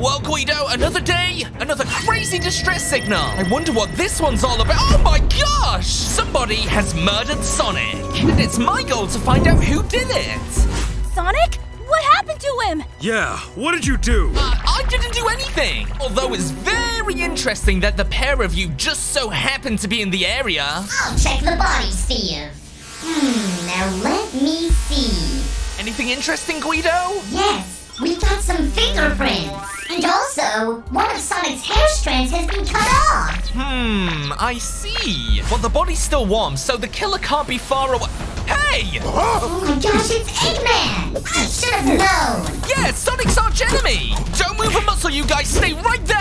Well, Guido, another day, another crazy distress signal. I wonder what this one's all about. Oh my gosh! Somebody has murdered Sonic. And it's my goal to find out who did it. Sonic? What happened to him? Yeah, what did you do? Uh, I didn't do anything. Although it's very interesting that the pair of you just so happened to be in the area. I'll check the body Steve. Hmm, now let me see. Anything interesting, Guido? Yes, we got some fingerprints. And also, one of Sonic's hair strands has been cut off. Hmm, I see. Well, the body's still warm, so the killer can't be far away. Hey! Oh my gosh, it's Eggman! I should have known! Yeah, Sonic's arch enemy! Don't move a muscle, you guys! Stay right there!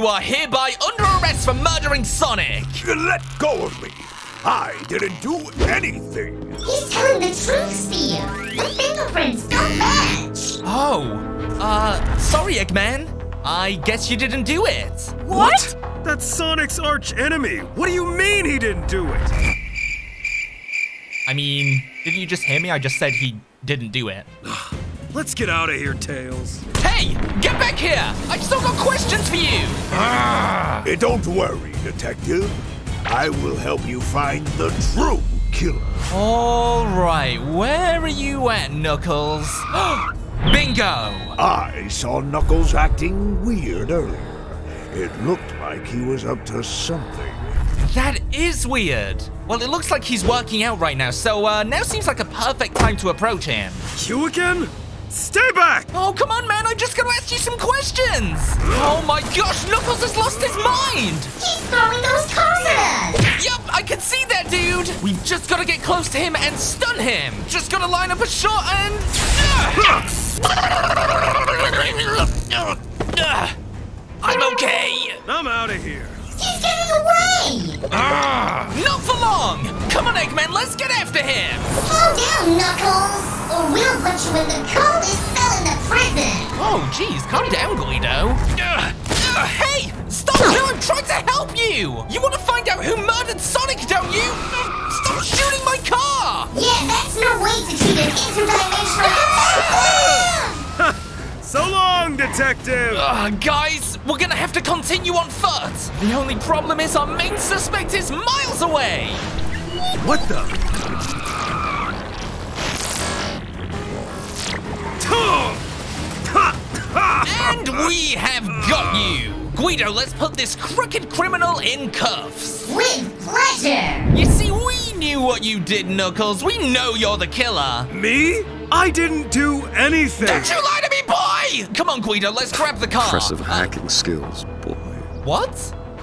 You are hereby under arrest for murdering Sonic! Let go of me. I didn't do anything. He's telling the truth, Steve! The fingerprints don't match! Oh, uh, sorry, Eggman. I guess you didn't do it. What? That's Sonic's arch enemy. What do you mean he didn't do it? I mean, didn't you just hear me? I just said he didn't do it. Let's get out of here, Tails. Hey, get back here! I've still got questions for you! Ah, Don't worry, detective. I will help you find the true killer. All right, where are you at, Knuckles? Bingo! I saw Knuckles acting weird earlier. It looked like he was up to something. That is weird. Well, it looks like he's working out right now, so uh, now seems like a perfect time to approach him. You again? Stay back! Oh, come on, man, I'm just gonna ask you some questions! Oh my gosh, Knuckles has lost his mind! He's throwing those cars at us! Yup, I can see that, dude! We've just gotta get close to him and stun him! Just gotta line up a shot and... I'm okay! I'm out of here. He's getting away! Ah. Not for long! Come on, Eggman, let's get after him! Slow down, Knuckles! Or we'll put you in the coldest cell in the prison! Oh, geez, calm down, Guido. Ugh. Ugh, hey! Stop! No, I'm trying to help you! You want to find out who murdered Sonic, don't you? Ugh, Stop shooting my car! Yeah, that's no way to treat an interdimensional attack! So long, detective! Uh, guys, we're gonna have to continue on foot. The only problem is our main suspect is miles away. What the? And we have got you. Guido, let's put this crooked criminal in cuffs. With pleasure! You see, we knew what you did, Knuckles. We know you're the killer. Me? I didn't do anything. Don't you lie to me, boy! Come on, Guido, let's grab the car. Impressive Uh, hacking skills, boy. What?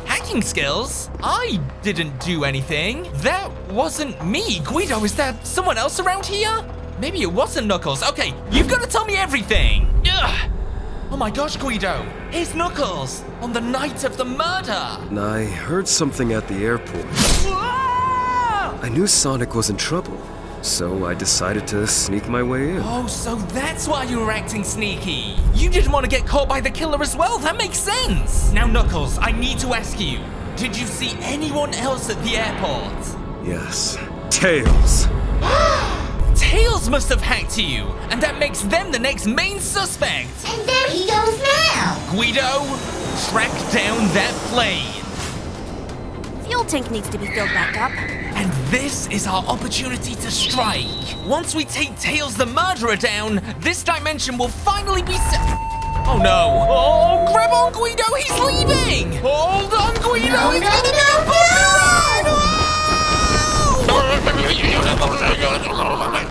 Hacking skills? I didn't do anything. That wasn't me. Guido, is there someone else around here? Maybe it wasn't Knuckles. Okay, you've got to tell me everything. Ugh. Oh my gosh, Guido. Here's Knuckles on the night of the murder. And I heard something at the airport. Ah! I knew Sonic was in trouble, so I decided to sneak my way in. Oh, so that's why you were acting sneaky. You didn't want to get caught by the killer as well. That makes sense. Now, Knuckles, I need to ask you. Did you see anyone else at the airport? Yes. Tails! Tails must have hacked you, and that makes them the next main suspect. And there he goes now! Guido, track down that plane. Fuel tank needs to be filled back up. And this is our opportunity to strike. Once we take Tails the murderer down, this dimension will finally be set. Oh no! Oh, grab on, Guido! He's leaving! Hold on, Guido! No, he's no, gonna be no, a bumpy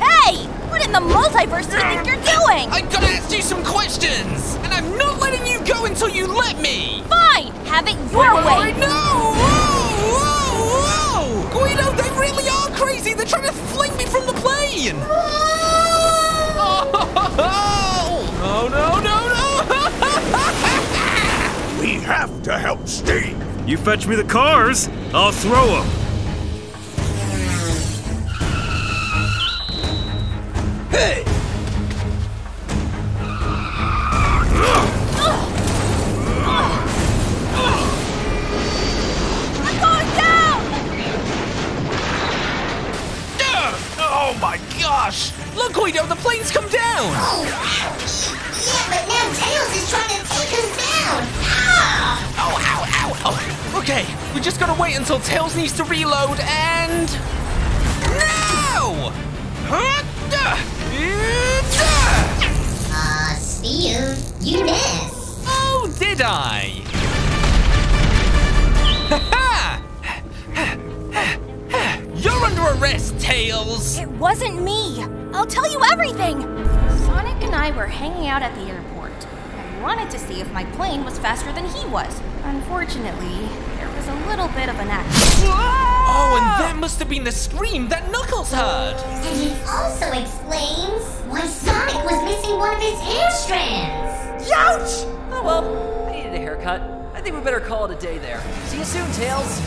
Hey! What in the multiverse do you think you're doing? I gotta ask you some questions, and I'm not letting you go until you let me. Fine! Have it your Wait, way! wait, no! Whoa, whoa, whoa! Guido, they really are crazy. They're trying to fling me from the plane. Oh, no, no, no! We have to help Steve. You fetch me the cars, I'll throw them. Hey! Oh my gosh! Luckily now the plane's come down! Oh. Yeah, but now Tails is trying to take us down! Ow! Oh, ow, ow, ow! Okay, we just gotta wait until Tails needs to reload and... Tails! It wasn't me. I'll tell you everything. Sonic and I were hanging out at the airport. I wanted to see if my plane was faster than he was. Unfortunately, there was a little bit of an accident. Oh, and that must have been the scream that Knuckles heard! And it also explains why Sonic was missing one of his hair strands. Ouch! Oh well, I needed a haircut. I think we better call it a day there. See you soon, Tails.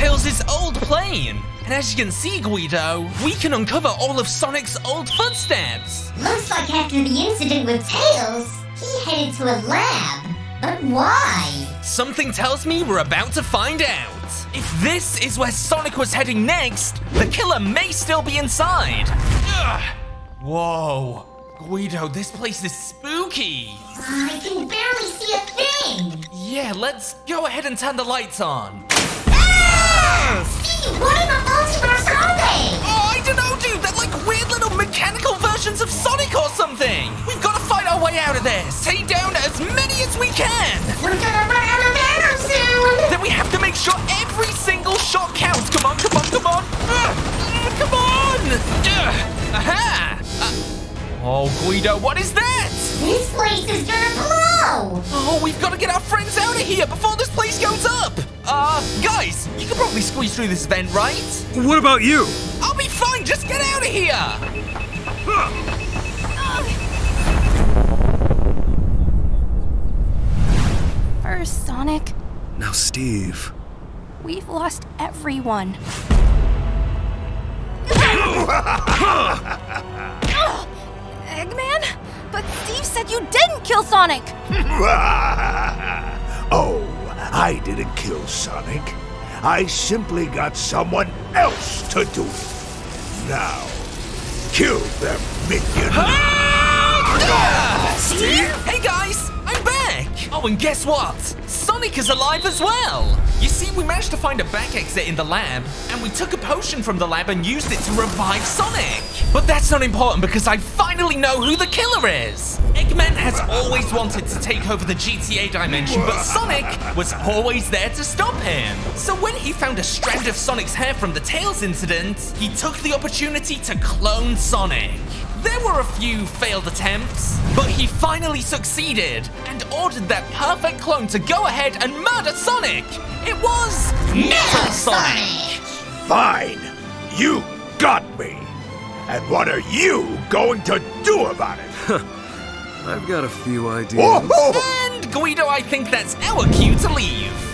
Tails' old plane! And as you can see, Guido, we can uncover all of Sonic's old footsteps! Looks like after the incident with Tails, he headed to a lab. But why? Something tells me we're about to find out. If this is where Sonic was heading next, the killer may still be inside. Ugh. Whoa. Guido, this place is spooky. I can barely see a thing. Yeah, let's go ahead and turn the lights on. Steve, what in the multiverse are they? Oh, I don't know, dude. They're like weird little mechanical versions of Sonic or something. We've got to fight our way out of this. Take down as many as we can. We're gonna run out of ammo soon. Then we have to make sure every single shot counts. Come on, come on, come on. Ugh, come on. Ugh, aha. Uh, oh, Guido, what is that? This place is gonna blow. Oh, we've got to get our friends out of here before this place goes up. You can probably squeeze through this vent, right? What about you? I'll be fine. Just get out of here. First, Sonic, Now, Steve. we've lost everyone. Eggman? But Steve said you didn't kill Sonic! oh, I didn't kill Sonic. I simply got someone else to do it. Now, kill them, minion. Ah! Ah! Steve? Hey guys! Oh, and guess what? Sonic is alive as well! You see, we managed to find a back exit in the lab, and we took a potion from the lab and used it to revive Sonic! But that's not important because I finally know who the killer is! Eggman has always wanted to take over the GTA dimension, but Sonic was always there to stop him! So when he found a strand of Sonic's hair from the Tails incident, he took the opportunity to clone Sonic. There were a few failed attempts, but he finally succeeded and ordered that perfect clone to go ahead and murder Sonic. It was Metal Sonic. Fine. You got me. And what are you going to do about it? I've got a few ideas. Whoa! And Guido, I think that's our cue to leave.